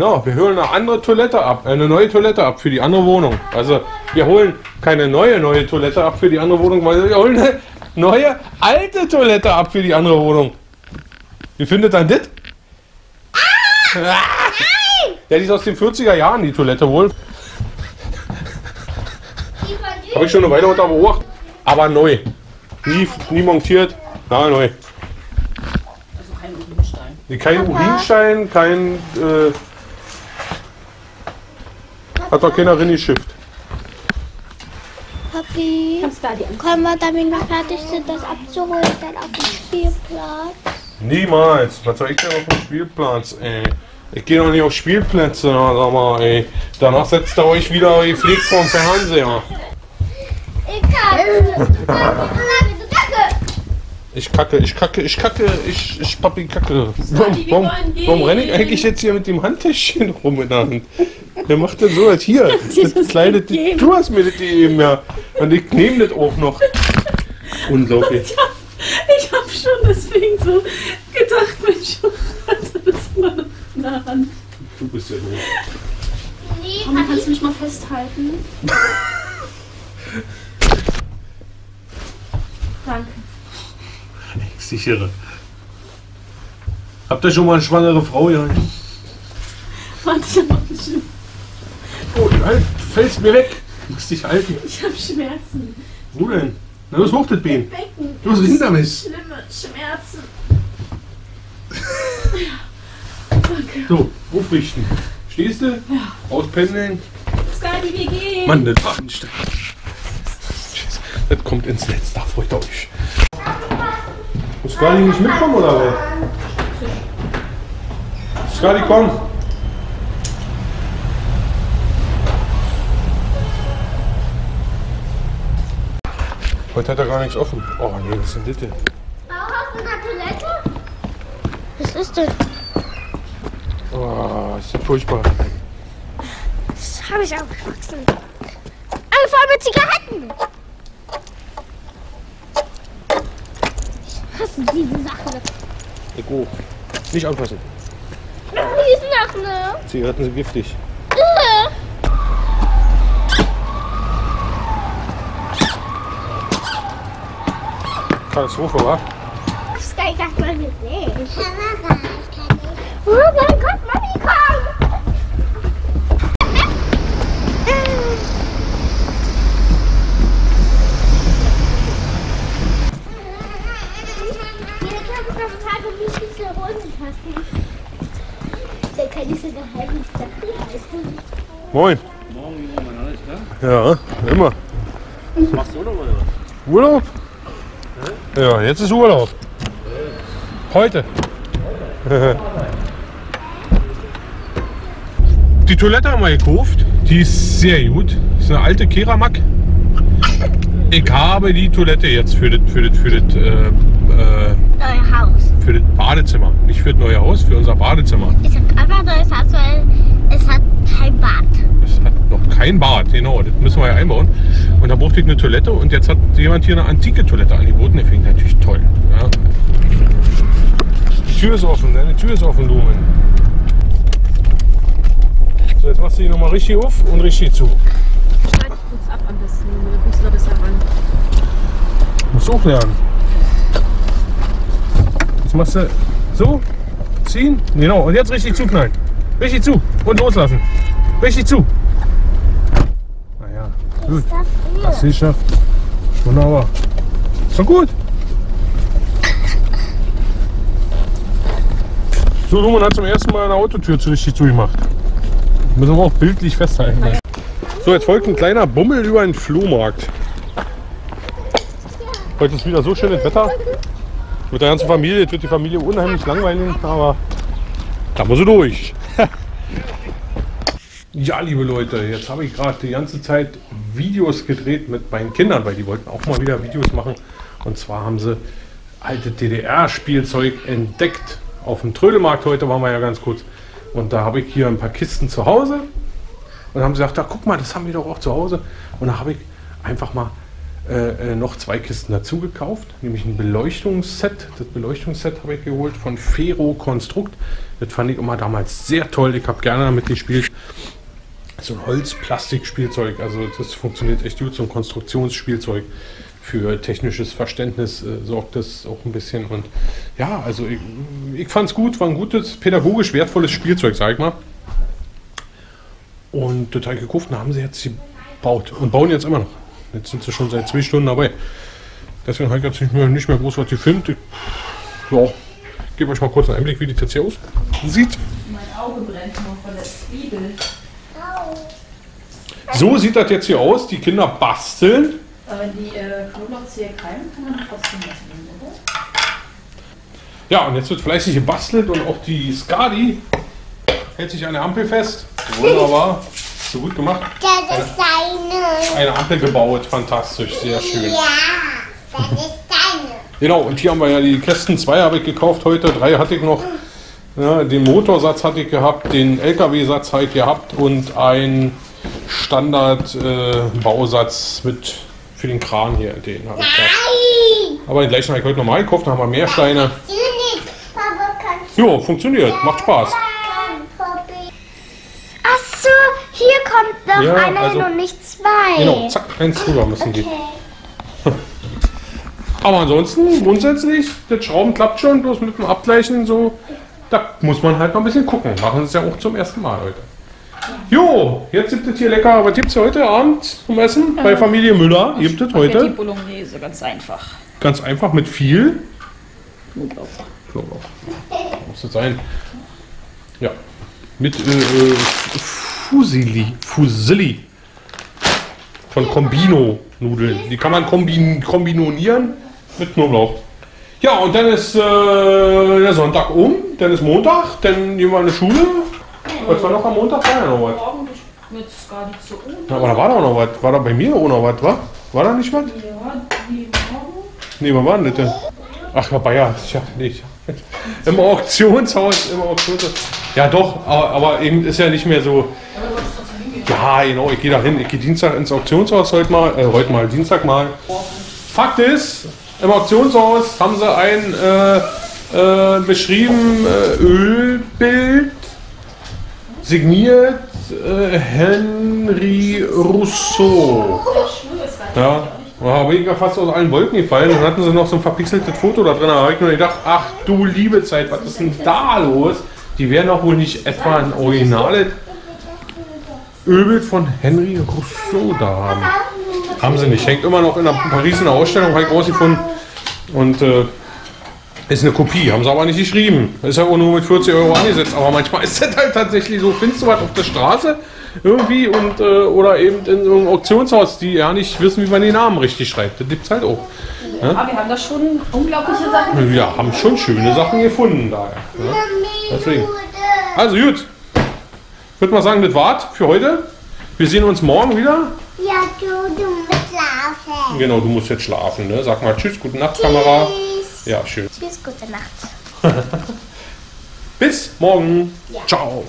Genau, wir holen eine andere Toilette ab, eine neue Toilette ab für die andere Wohnung. Also wir holen keine neue neue Toilette ab für die andere Wohnung, weil wir holen eine neue alte Toilette ab für die andere Wohnung. Wie findet dann das? Ah, ja, die ist aus den 40er Jahren, die Toilette wohl. Habe ich schon eine Weile unter beobachtet. Aber neu. Nie, nie montiert. Na, neu. Also kein Urinstein. Kein Urinstein, kein. Äh, hat doch keiner reingeschifft. Papi, können wir damit noch fertig sind, das abzuholen, dann auf dem Spielplatz? Niemals. Was soll ich denn auf dem Spielplatz, ey? Ich gehe doch nicht auf Spielplätze, sag mal, ey. Danach setzt ihr euch wieder gepflegt vorm Fernseher. Ich kacke, Ich kacke, ich kacke, ich kacke, ich, ich papi kacke. Warum, warum, warum renne ich eigentlich jetzt hier mit dem Handtäschchen rum in der Hand? Wer macht denn so als hier? Das kleine, du hast mir das gegeben, ja. Und ich nehme das auch noch. Unglaublich. Ich hab schon deswegen so gedacht, Mensch, hat er das immer noch in der Hand. Du bist ja doof. Nee, Komm, kannst du mich mal festhalten? Danke. Ich sichere. Habt ihr schon mal eine schwangere Frau, ja? Warte, ich hab noch ein bisschen. Oh, du halt, fällst mir weg. Du musst dich halten. Ich hab Schmerzen. Wo denn? Na, los, hoch das Bein. Becken. Du hast Hindernis. Schlimme Schmerzen. So, aufrichten. Stehst du? Ja. Auspendeln. Sky, wir gehen. Mann, das war anstrengend. Scheiße, Das kommt ins Netz, da freut ihr euch. Muss Skadi nicht mitkommen oder was? Skadi, komm. Heute hat er gar nichts offen. Oh nee, was denn das denn? Bauhaus in der Toilette? Was ist denn? Oh, ist das furchtbar. Das habe ich aufgewachsen. Alle voll mit Zigaretten. Ich hasse diese Sachen. Ich auch. Nicht anfassen. Diese Sachen, ne? Zigaretten sind giftig. Äh. Katastrophe, wa? Das kann ich gar nicht mal gesehen. Oh mein Gott, Mami, komm! Der kann diese Geheimnissachen heißen. Moin. Morgen, Mann, alles klar? Ja, immer. Machst du Urlaub oder was? Urlaub? Ja, jetzt ist Urlaub. Heute. Die Toilette haben wir gekauft. Die ist sehr gut. Das ist eine alte Keramak. Ich habe die Toilette jetzt für das, für das, für das, äh, äh, Neues Haus. für das Badezimmer. Nicht für das neue Haus, für unser Badezimmer. Es hat einfach neues Haus, weil es hat kein Bad. Kein Bad, genau, das müssen wir ja einbauen. Und da brauchte ich eine Toilette und jetzt hat jemand hier eine antike Toilette angeboten. Der finde ich natürlich toll. Ja. Die Tür ist offen, deine Tür ist offen, Lumen. So, jetzt machst du die nochmal richtig auf und richtig zu. Schneid kurz ab am besten, dann kommst du da besser ran. Musst auch lernen. Jetzt machst du so, ziehen, genau, und jetzt richtig zuknallen. Richtig zu und loslassen. Richtig zu. Gut. Hast du geschafft. Wunderbar. Ist doch gut. So, Roman hat zum ersten Mal eine Autotür zu richtig zugemacht. Müssen wir auch bildlich festhalten. So, jetzt folgt ein kleiner Bummel über den Flohmarkt. Heute ist wieder so schönes Wetter. Mit der ganzen Familie. Jetzt wird die Familie unheimlich langweilig, aber da muss sie durch. Ja, liebe Leute, jetzt habe ich gerade die ganze Zeit Videos gedreht mit meinen Kindern, weil die wollten auch mal wieder Videos machen. Und zwar haben sie alte DDR-Spielzeug entdeckt. Auf dem Trödelmarkt heute waren wir ja ganz kurz. Und da habe ich hier ein paar Kisten zu Hause. Und haben sie gesagt, da guck mal, das haben wir doch auch zu Hause. Und da habe ich einfach mal äh, äh, noch zwei Kisten dazu gekauft, nämlich ein Beleuchtungsset. Das Beleuchtungsset habe ich geholt von Fero Konstrukt. Das fand ich immer damals sehr toll. Ich habe gerne damit gespielt. So ein Holz-Plastik-Spielzeug. Also das funktioniert echt gut. So ein Konstruktionsspielzeug für technisches Verständnis äh, sorgt das auch ein bisschen. Und ja, also ich, ich fand es gut. War ein gutes, pädagogisch wertvolles Spielzeug, sag ich mal. Und ich gekauft und haben sie jetzt gebaut. Und bauen jetzt immer noch. Jetzt sind sie schon seit zwei Stunden dabei. Deswegen ich jetzt nicht mehr, nicht mehr groß was gefilmt. Ich, ja, gebe euch mal kurz einen Einblick, wie die jetzt hier aussieht. Mein Auge brennt nur von der Zwiebel. So sieht das jetzt hier aus. Die Kinder basteln. Aber wenn die äh, Knoblauchzehe keimen, kann man trotzdem was nehmen, oder? Ja, und jetzt wird fleißig gebastelt und auch die Skadi hält sich an der Ampel fest. Wunderbar. So gut gemacht. Das ist deine. Eine Ampel gebaut. Fantastisch. Sehr schön. Ja, das ist deine. Genau, und hier haben wir ja die Kästen 2 habe ich gekauft heute. Drei hatte ich noch. Ja, den Motorsatz hatte ich gehabt, den LKW-Satz habe ich gehabt und ein Standard-Bausatz mit für den Kran hier. Den habe ich gehabt. Aber den gleichen habe ich heute nochmal gekauft, dann haben wir mehr Steine. Jo, funktioniert, macht Spaß. Ach so, hier kommt noch Ja, einer also- hin und nicht zwei. Genau, zack, eins drüber müssen die. Okay. Aber ansonsten, grundsätzlich, das Schrauben klappt schon, bloß mit dem Abgleichen so, da muss man halt noch ein bisschen gucken. Machen es ja auch zum ersten Mal heute. Jo, jetzt gibt es hier lecker, was gibt es heute Abend zum Essen? Bei Familie Müller gibt es Die heute. Bolognese, ganz einfach. Ganz einfach mit viel. Knoblauch. Knoblauch. Muss das sein. Ja. Mit äh, äh, Fusilli. Fusilli. Von Combino-Nudeln. Die kann man kombin kombinieren mit Knoblauch. Ja, und dann ist äh, der Sonntag um, dann ist Montag, dann gehen wir in die Schule. Was war noch am Montag? War ja noch was. Ja, aber da war doch noch was. War da bei mir auch noch was, wa? War da nicht was? Ja, die morgen. Nee, was war denn das denn? Ach, ja, Bayern. Ja, nicht. Im Auktionshaus, im Auktionshaus. Ja, doch, aber, aber eben ist ja nicht mehr so. Ja, genau, ich gehe da hin. Ich gehe Dienstag ins Auktionshaus heute mal, äh, heute mal, Dienstag mal. Fakt ist, im Auktionshaus haben sie ein äh, äh, beschrieben äh, Ölbild signiert äh, Henry Rousseau. Ja, ich ja fast aus allen Wolken gefallen. Dann hatten sie noch so ein verpixeltes Foto da drin. Da habe ich nur gedacht, ach du liebe Zeit, was ist denn da los? Die werden doch wohl nicht etwa ein originales Ölbild von Henry Rousseau da haben. Haben sie nicht. Hängt immer noch in der Paris in der Ausstellung, habe ich rausgefunden. Und äh, ist eine Kopie, haben sie aber nicht geschrieben. Ist ja auch nur mit 40 Euro angesetzt. Aber manchmal ist das halt tatsächlich so. Findest du was auf der Straße irgendwie und äh, oder eben in so einem Auktionshaus, die ja nicht wissen, wie man die Namen richtig schreibt. Das gibt's halt auch. Aber wir haben da schon unglaubliche Sachen. Ja, haben schon schöne Sachen gefunden daher. Ja. Deswegen. Also gut. Ich würde mal sagen, das war's für heute. Wir sehen uns morgen wieder. Ja, du, du schlafen. Genau, du musst jetzt schlafen. Ne? Sag mal Tschüss, gute Nacht, Kamera. Tschüss. Ja, schön. Tschüss, gute Nacht. Bis morgen. Ciao.